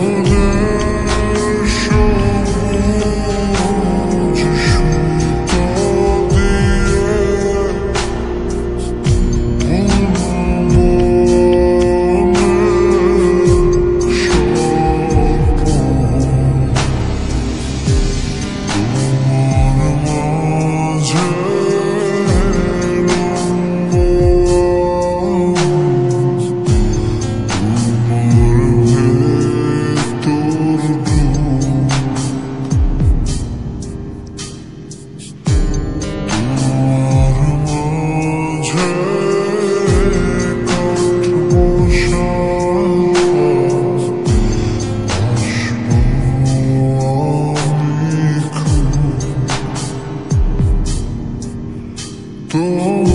moon through